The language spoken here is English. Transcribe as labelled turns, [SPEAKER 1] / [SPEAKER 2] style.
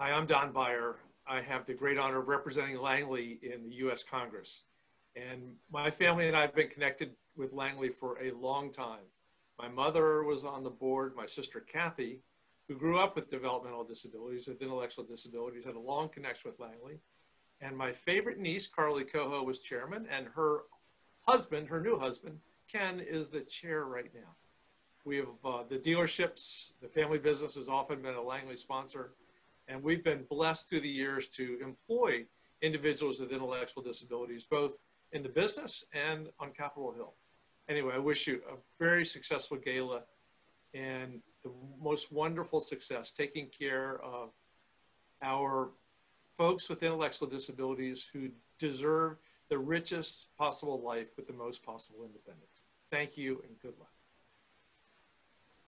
[SPEAKER 1] Hi, I'm Don Beyer. I have the great honor of representing Langley in the US Congress. And my family and I have been connected with Langley for a long time. My mother was on the board, my sister Kathy, who grew up with developmental disabilities, with intellectual disabilities, had a long connection with Langley. And my favorite niece, Carly Coho, was chairman, and her husband, her new husband, Ken, is the chair right now. We have uh, the dealerships, the family business has often been a Langley sponsor, and we've been blessed through the years to employ individuals with intellectual disabilities, both in the business and on Capitol Hill. Anyway, I wish you a very successful gala and the most wonderful success taking care of our folks with intellectual disabilities who deserve the richest possible life with the most possible independence. Thank you and good luck.